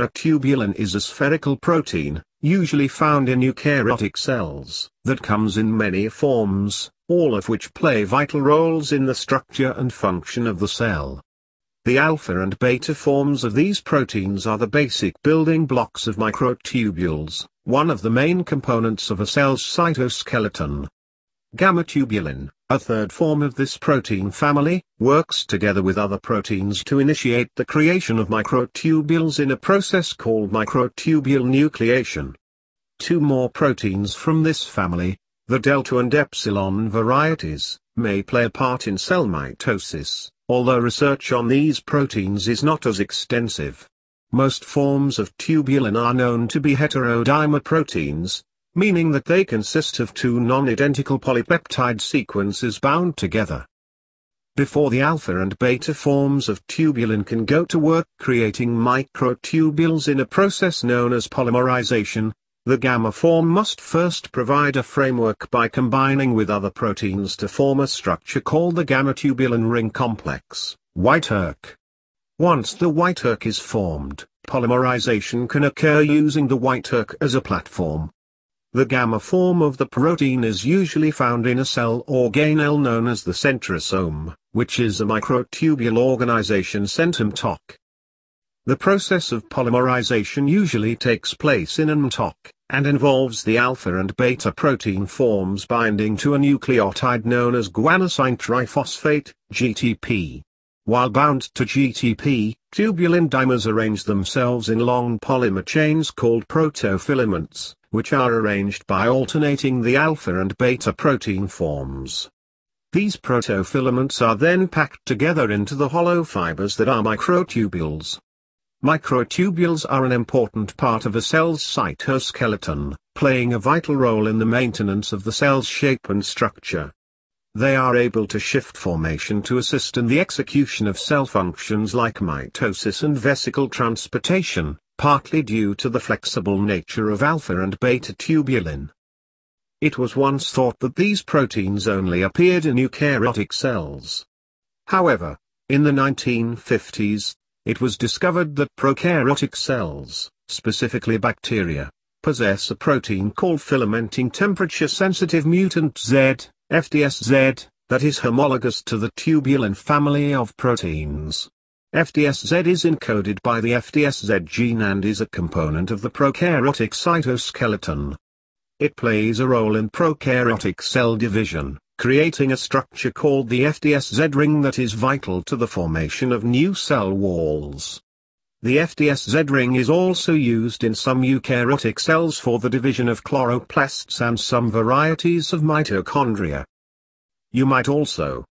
A tubulin is a spherical protein, usually found in eukaryotic cells, that comes in many forms, all of which play vital roles in the structure and function of the cell. The alpha and beta forms of these proteins are the basic building blocks of microtubules, one of the main components of a cell's cytoskeleton. Gamma tubulin, a third form of this protein family, works together with other proteins to initiate the creation of microtubules in a process called microtubule nucleation. Two more proteins from this family, the delta and epsilon varieties, may play a part in cell mitosis, although research on these proteins is not as extensive. Most forms of tubulin are known to be heterodimer proteins, meaning that they consist of two non-identical polypeptide sequences bound together. Before the alpha and beta forms of tubulin can go to work creating microtubules in a process known as polymerization, the gamma form must first provide a framework by combining with other proteins to form a structure called the gamma tubulin ring complex, white ERC. Once the white ERC is formed, polymerization can occur using the white ERC as a platform. The gamma form of the protein is usually found in a cell organelle known as the centrosome, which is a microtubule organization centum The process of polymerization usually takes place in an MTOC, and involves the alpha and beta protein forms binding to a nucleotide known as guanosine triphosphate, GTP. While bound to GTP, tubulin dimers arrange themselves in long polymer chains called protofilaments which are arranged by alternating the alpha and beta protein forms. These protofilaments are then packed together into the hollow fibers that are microtubules. Microtubules are an important part of a cell's cytoskeleton, playing a vital role in the maintenance of the cell's shape and structure. They are able to shift formation to assist in the execution of cell functions like mitosis and vesicle transportation, partly due to the flexible nature of alpha and beta tubulin. It was once thought that these proteins only appeared in eukaryotic cells. However, in the 1950s, it was discovered that prokaryotic cells, specifically bacteria, possess a protein called filamenting temperature-sensitive mutant Z, FTSZ, that is homologous to the tubulin family of proteins. FTSZ is encoded by the FTSZ gene and is a component of the prokaryotic cytoskeleton. It plays a role in prokaryotic cell division, creating a structure called the FTSZ ring that is vital to the formation of new cell walls. The FTSZ ring is also used in some eukaryotic cells for the division of chloroplasts and some varieties of mitochondria. You might also,